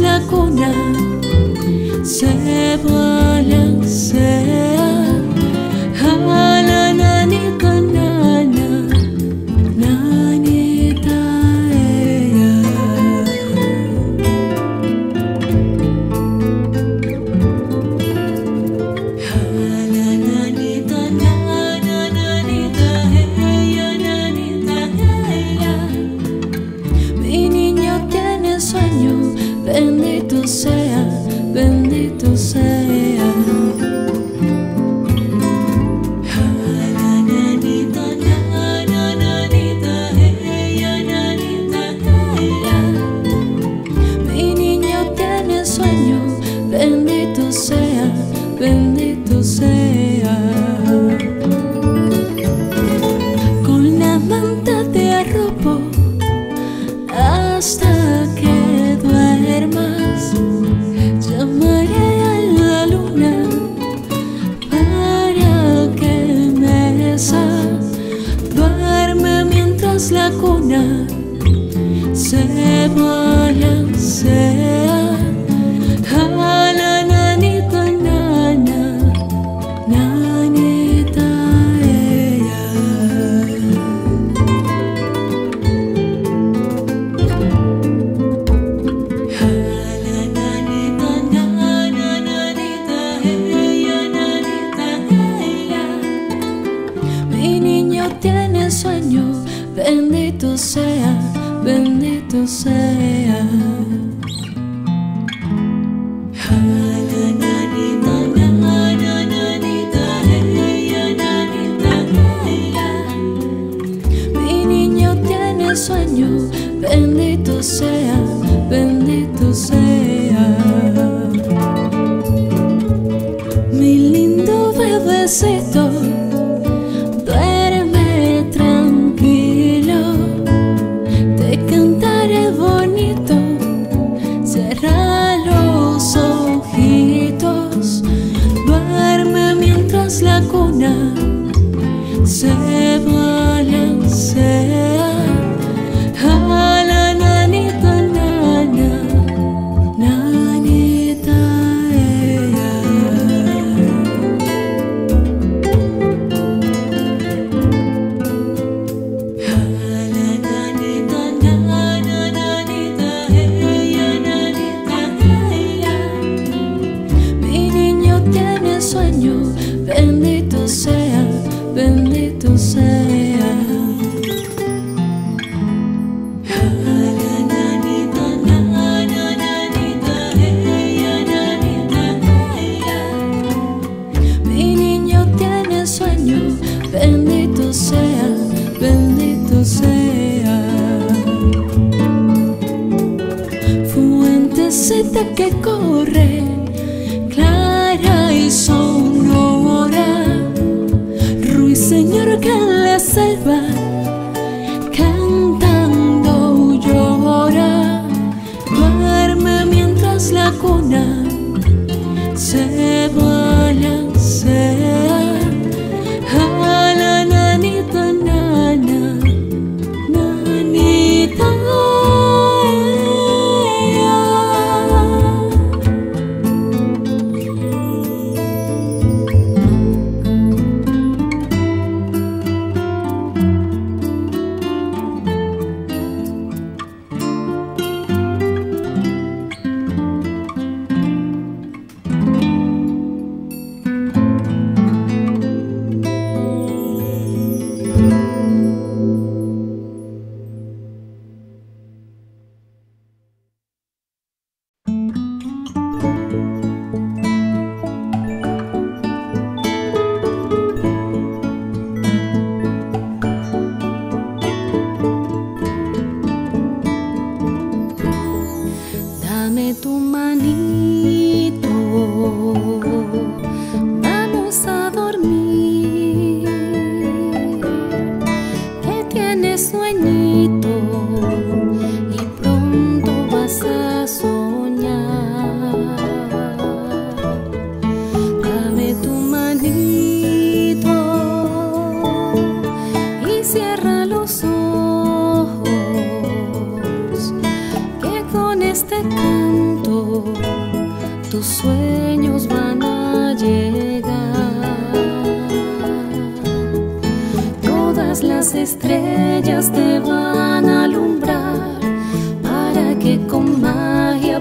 la cuna se balancea. La cuna se balancea.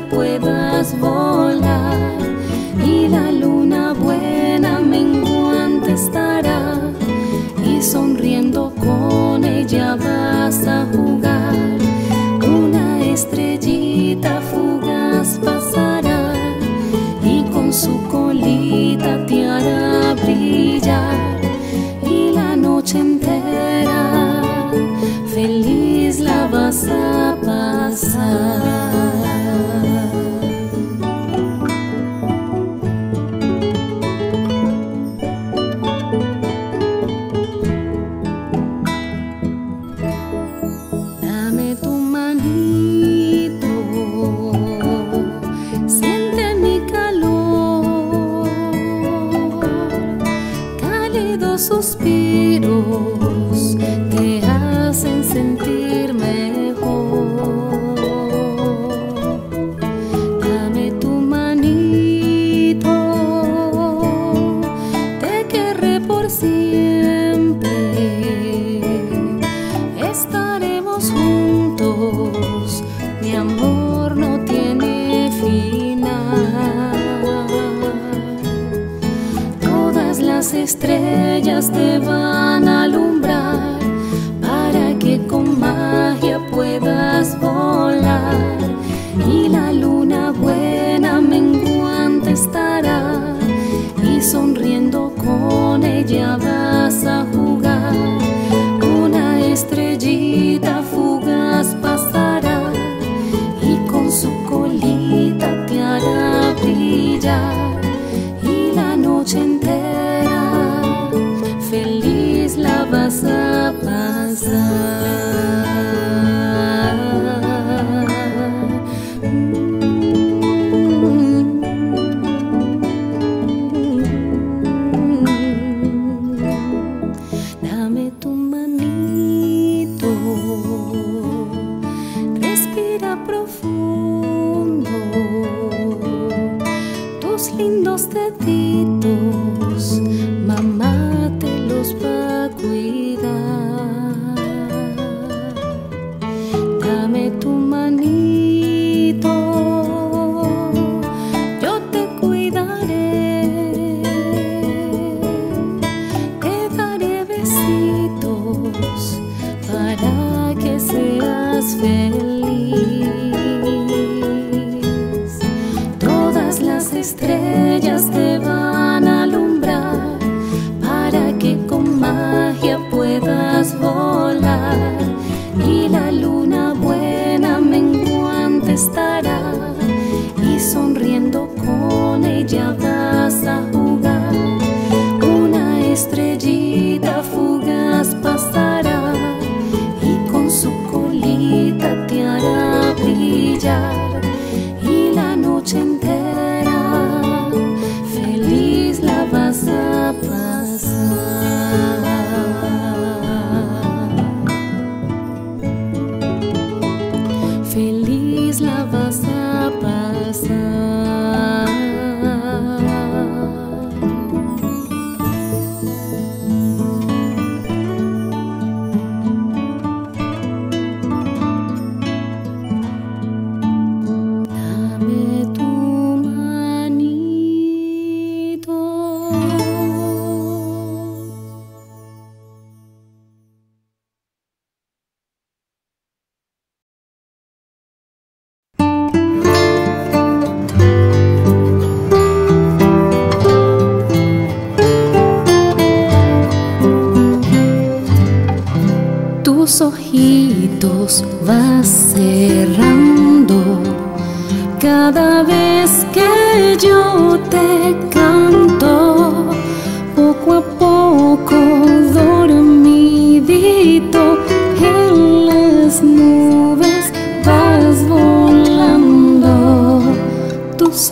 puedas volar y la luna buena menguante estará y sonriendo con ella vas a jugar. Una estrellita fugaz pasará y con su colita te hará brillar y la noche entera feliz la vas a pasar. suspiros te hacen sentir.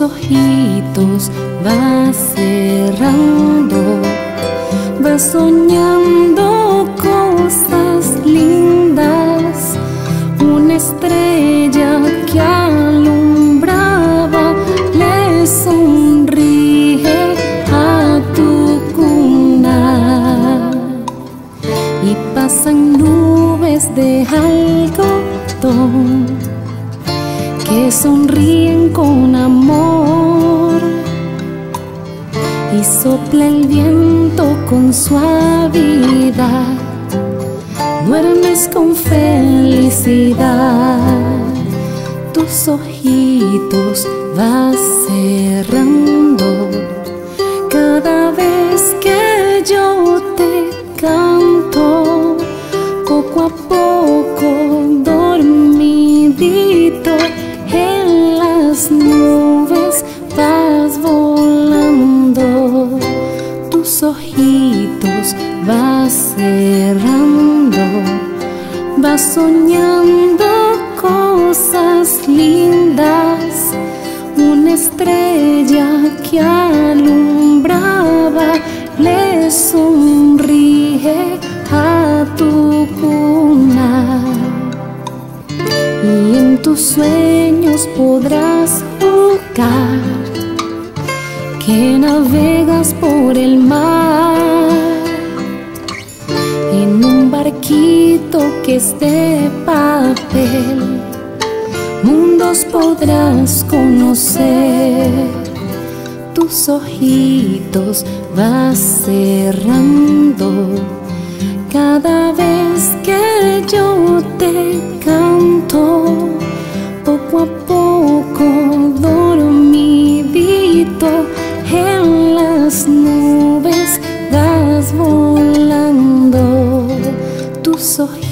ojitos va cerrando, va soñando cosas lindas, una estrella que alumbraba le sonríe a tu cuna. Y pasan nubes de algodón sonríen con amor y sopla el viento con suavidad. Duermes con felicidad, tus ojitos vas cerrando cada vez que yo te canto, soñando cosas lindas, una estrella que alumbraba le sonríe a tu cuna. Y en tus sueños podrás jugar que navegas por el mar en un barquito que es de papel. Mundos podrás conocer. Tus ojitos vas cerrando. Cada vez que yo te canto, poco a poco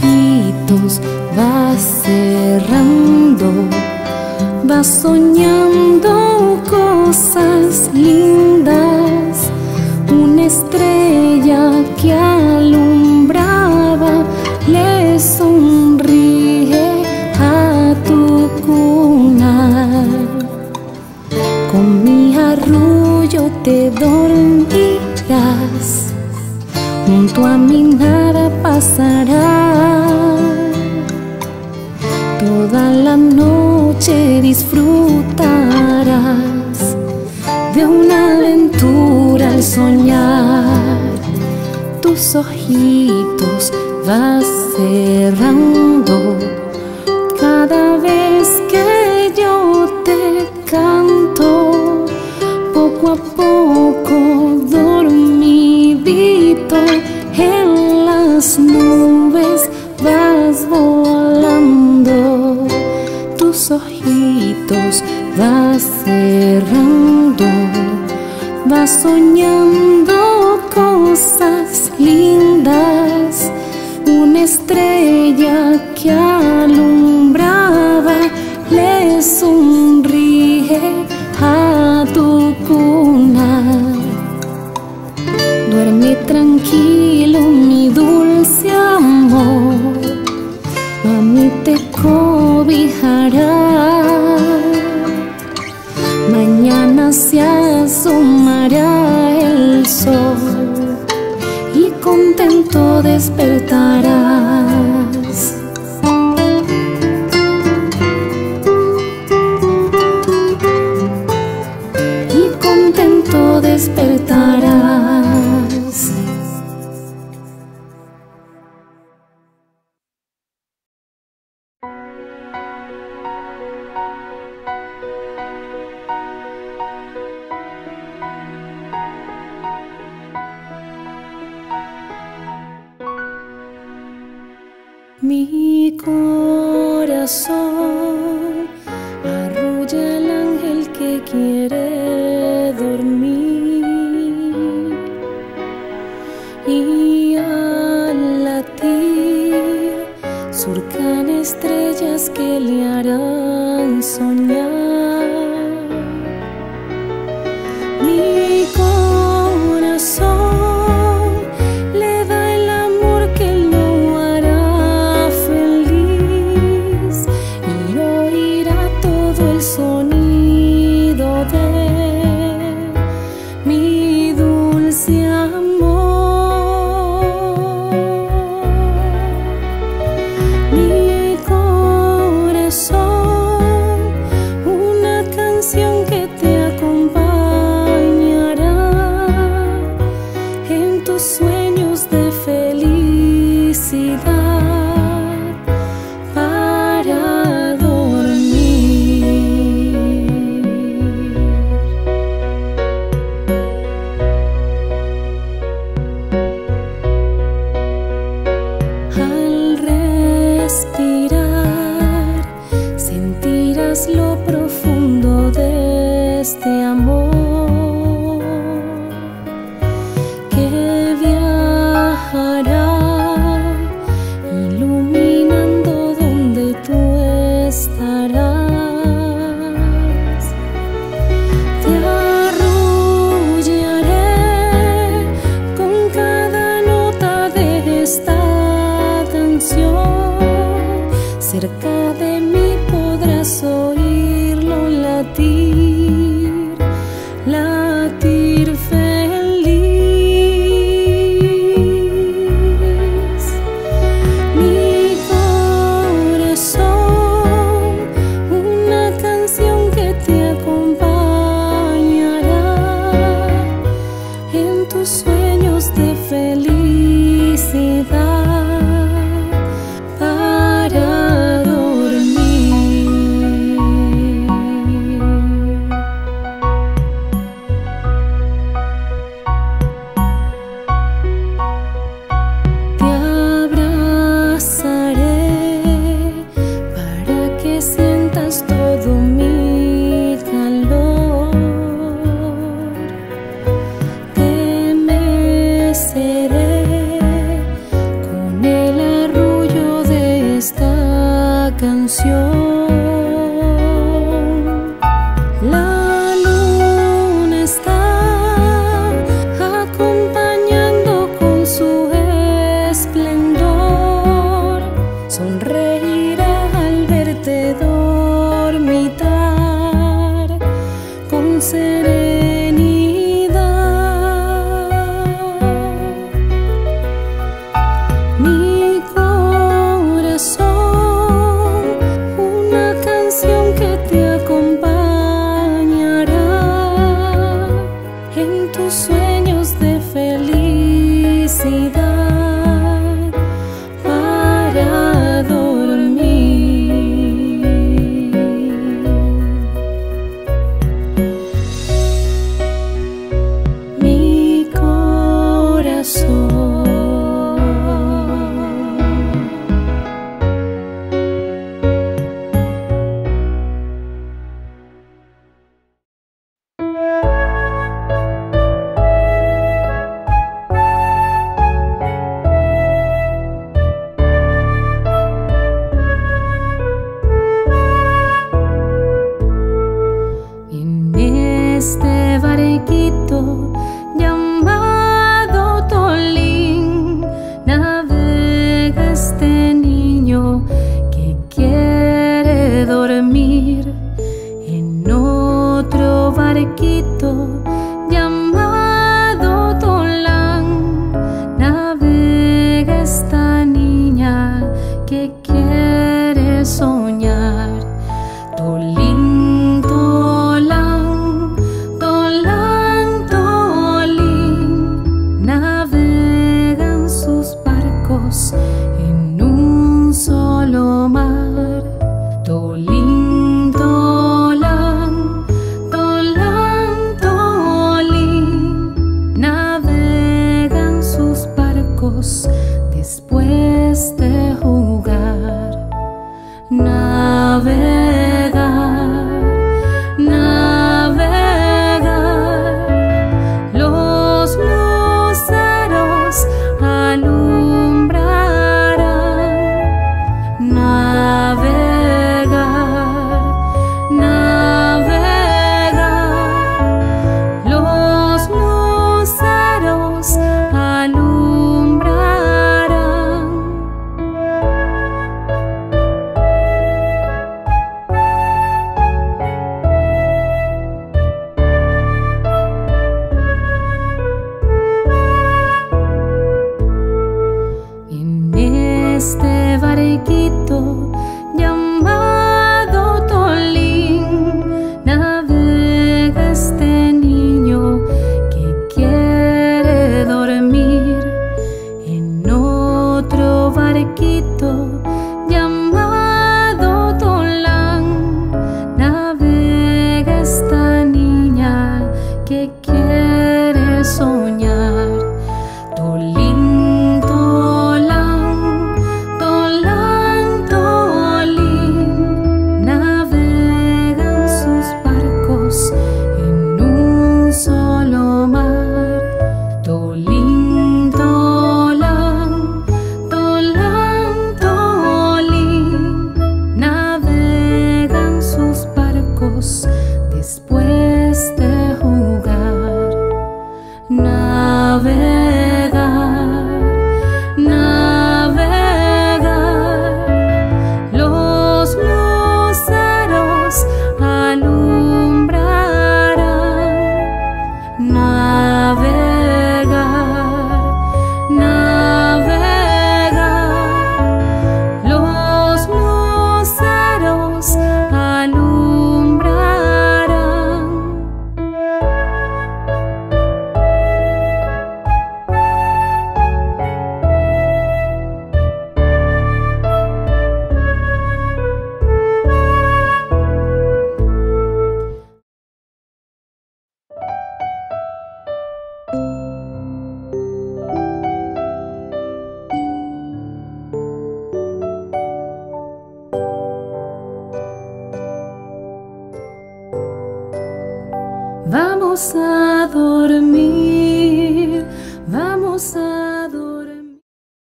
ojitos vas cerrando, vas soñando cosas lindas, una estrella que alumbraba le sonríe a tu cuna. Con mi arrullo te dormirás, junto a mi nada pasará. Toda la noche disfrutarás de una aventura al soñar. Tus ojitos vas cerrando cada vez que yo te canto, vas cerrando, vas soñando cosas lindas, una estrella que alumbraba le sonríe a tu cuna. Duerme tranquilo, mi dulce amor, mami te cobijará. Contento Mi corazón cerca dormir en otro barquito barquito